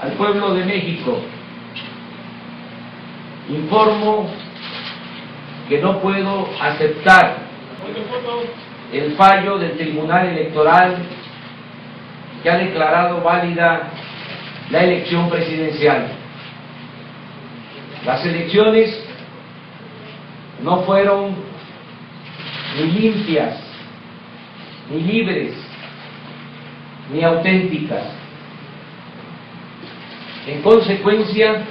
al pueblo de México. Informo que no puedo aceptar el fallo del Tribunal Electoral que ha declarado válida la elección presidencial. Las elecciones no fueron ni limpias, ni libres, ni auténticas. En consecuencia,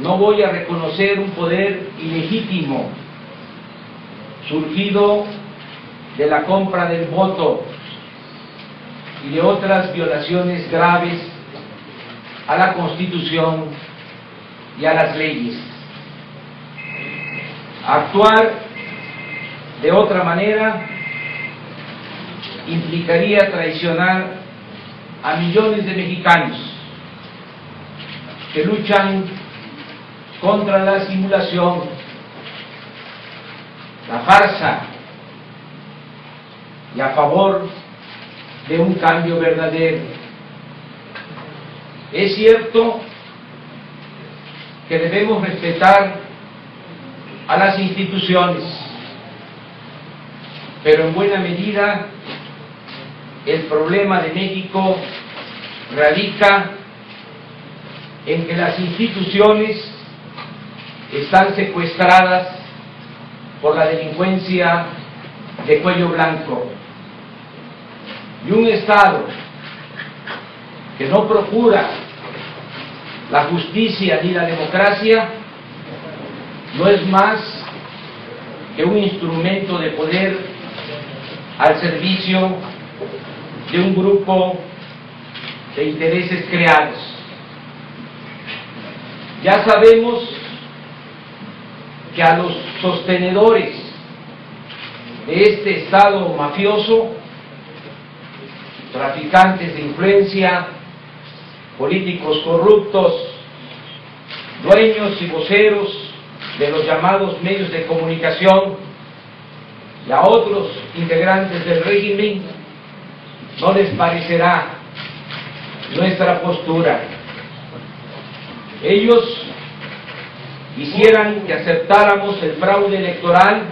no voy a reconocer un poder ilegítimo surgido de la compra del voto y de otras violaciones graves a la Constitución y a las leyes. Actuar de otra manera implicaría traicionar a millones de mexicanos que luchan contra la simulación, la farsa y a favor de un cambio verdadero. Es cierto que debemos respetar a las instituciones, pero en buena medida el problema de México radica en que las instituciones están secuestradas por la delincuencia de cuello blanco. Y un Estado que no procura la justicia ni la democracia no es más que un instrumento de poder al servicio de un grupo de intereses creados. Ya sabemos que a los sostenedores de este Estado mafioso, traficantes de influencia, políticos corruptos, dueños y voceros de los llamados medios de comunicación y a otros integrantes del régimen, no les parecerá nuestra postura. Ellos quisieran que aceptáramos el fraude electoral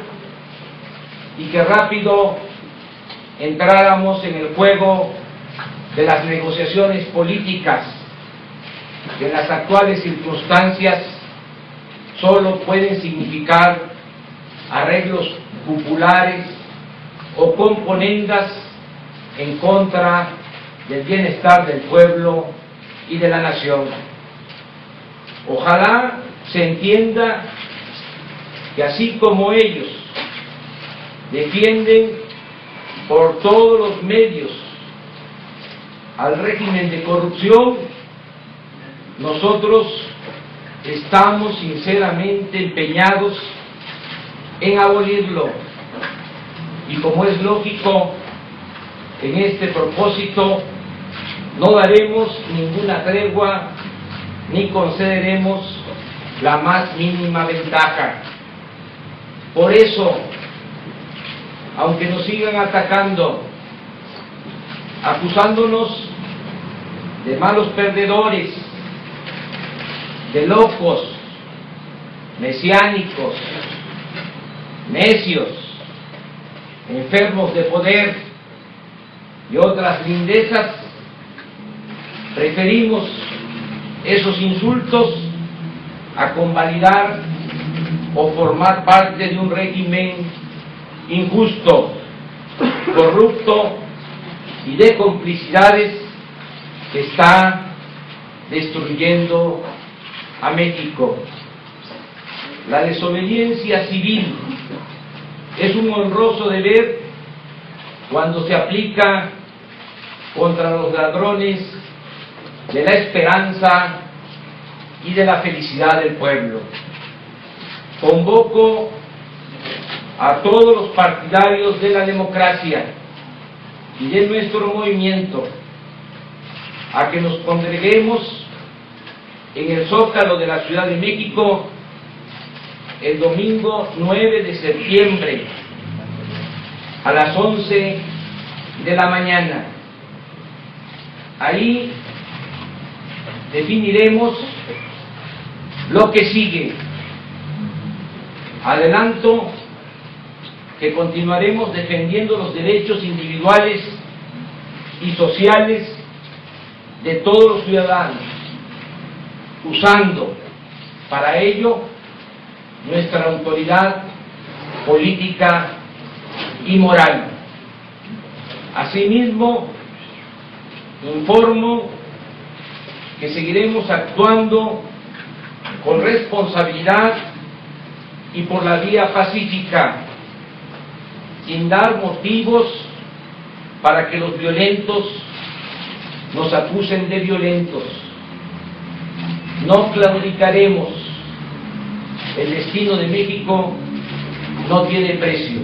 y que rápido entráramos en el juego de las negociaciones políticas que en las actuales circunstancias solo pueden significar arreglos populares o componendas en contra del bienestar del pueblo y de la nación. Ojalá se entienda que así como ellos defienden por todos los medios al régimen de corrupción, nosotros estamos sinceramente empeñados en abolirlo. Y como es lógico, en este propósito no daremos ninguna tregua ni concederemos la más mínima ventaja. Por eso, aunque nos sigan atacando, acusándonos de malos perdedores, de locos, mesiánicos, necios, enfermos de poder y otras lindezas, preferimos esos insultos a convalidar o formar parte de un régimen injusto, corrupto y de complicidades que está destruyendo a México. La desobediencia civil es un honroso deber cuando se aplica contra los ladrones de la esperanza y de la felicidad del pueblo. Convoco a todos los partidarios de la democracia y de nuestro movimiento a que nos congreguemos en el Zócalo de la Ciudad de México el domingo 9 de septiembre a las 11 de la mañana. Ahí definiremos lo que sigue. Adelanto que continuaremos defendiendo los derechos individuales y sociales de todos los ciudadanos, usando para ello nuestra autoridad política y moral. Asimismo, informo que seguiremos actuando con responsabilidad y por la vía pacífica, sin dar motivos para que los violentos nos acusen de violentos. No claudicaremos. El destino de México no tiene precio.